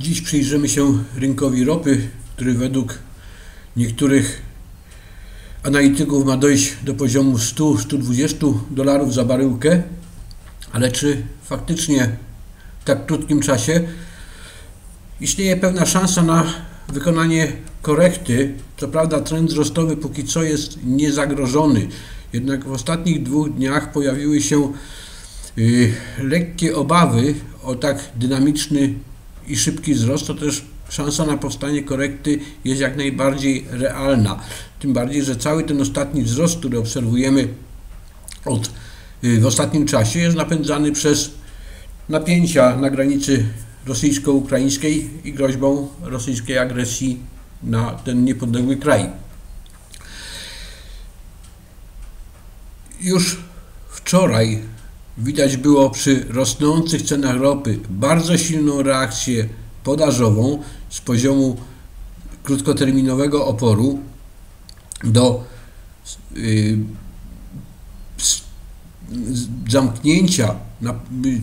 Dziś przyjrzymy się rynkowi ropy, który według niektórych analityków ma dojść do poziomu 100-120 dolarów za baryłkę, ale czy faktycznie w tak krótkim czasie istnieje pewna szansa na wykonanie korekty. Co prawda trend wzrostowy póki co jest niezagrożony, jednak w ostatnich dwóch dniach pojawiły się yy, lekkie obawy o tak dynamiczny i szybki wzrost, to też szansa na powstanie korekty jest jak najbardziej realna. Tym bardziej, że cały ten ostatni wzrost, który obserwujemy od, yy, w ostatnim czasie, jest napędzany przez napięcia na granicy rosyjsko-ukraińskiej i groźbą rosyjskiej agresji na ten niepodległy kraj. Już wczoraj widać było przy rosnących cenach ropy bardzo silną reakcję podażową z poziomu krótkoterminowego oporu do yy, zamknięcia na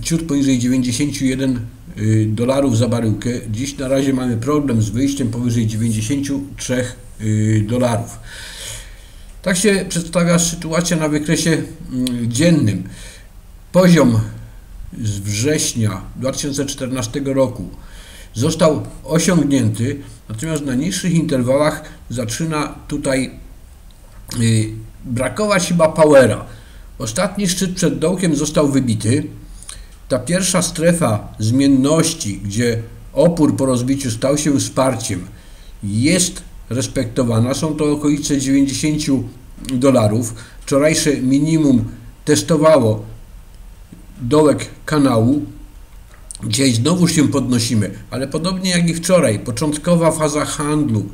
ciut poniżej 91 y, dolarów za baryłkę. Dziś na razie mamy problem z wyjściem powyżej 93 y, dolarów. Tak się przedstawia sytuacja na wykresie mm, dziennym. Poziom z września 2014 roku został osiągnięty, natomiast na niższych interwałach zaczyna tutaj y, brakować chyba powera. Ostatni szczyt przed dołkiem został wybity. Ta pierwsza strefa zmienności, gdzie opór po rozbiciu stał się wsparciem, jest respektowana. Są to okolice 90 dolarów. Wczorajsze minimum testowało dołek kanału. Dzisiaj znowu się podnosimy, ale podobnie jak i wczoraj, początkowa faza handlu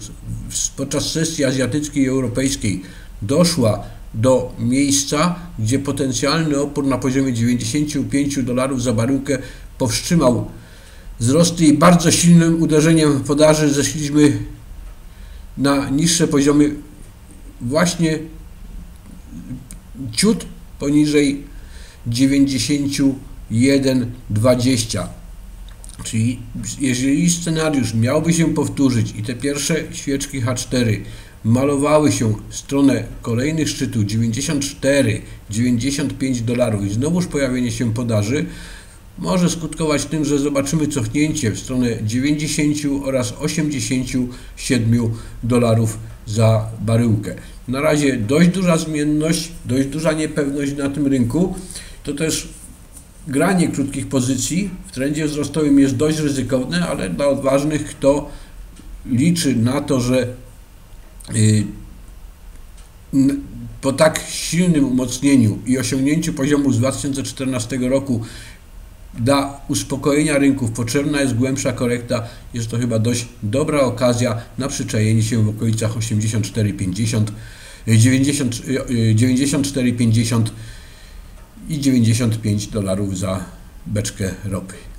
podczas sesji azjatyckiej i europejskiej doszła do miejsca, gdzie potencjalny opór na poziomie 95 dolarów za baryłkę powstrzymał wzrosty i bardzo silnym uderzeniem podaży zeszliśmy na niższe poziomy właśnie ciut poniżej 91,20. Czyli jeżeli scenariusz miałby się powtórzyć i te pierwsze świeczki H4 malowały się w stronę kolejnych szczytów 94, 95 dolarów i znowuż pojawienie się podaży może skutkować tym, że zobaczymy cofnięcie w stronę 90 oraz 87 dolarów za baryłkę. Na razie dość duża zmienność, dość duża niepewność na tym rynku. To też granie krótkich pozycji w trendzie wzrostowym jest dość ryzykowne, ale dla odważnych, kto liczy na to, że Y, po tak silnym umocnieniu i osiągnięciu poziomu z 2014 roku dla uspokojenia rynków potrzebna jest głębsza korekta. Jest to chyba dość dobra okazja na przyczajenie się w okolicach 84,50, 94,50 i 95 dolarów za beczkę ropy.